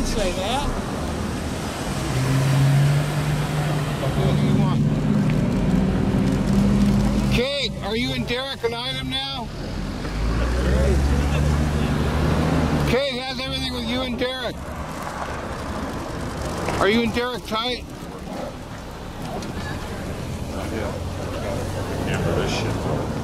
Don't say that. What do you want? Kate, are you and Derek an item now? Kate, how's everything with you and Derek? Are you and Derek tight? Camera this shit.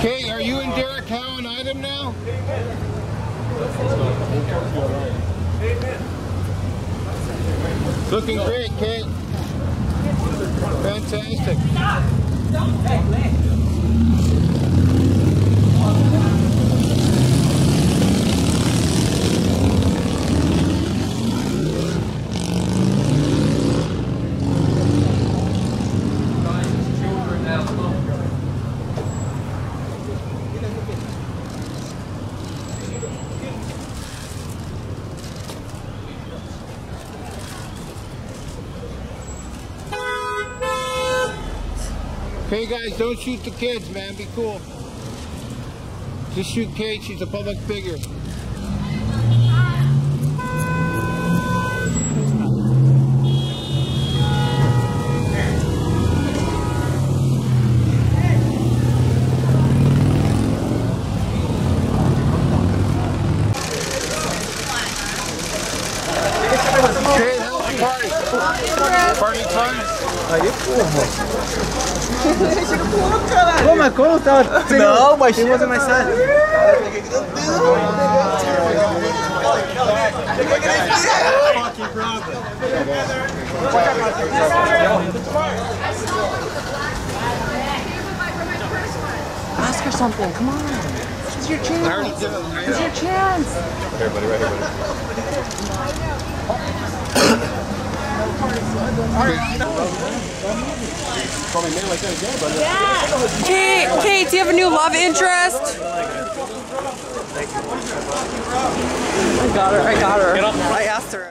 Kate, are you and Derek Hough an item now? Amen. Looking great, Kate. Fantastic. Hey guys, don't shoot the kids, man. Be cool. Just shoot Kate. She's a public figure. Aí, é porra. Ele tira com outro, caralho. Mas como tá? Não, mas tem mais Ask her something, come on. This is your chance. This is your chance. Everybody, right here, buddy. Kate, Kate, do you have a new love interest? I got her. I got her. I asked her.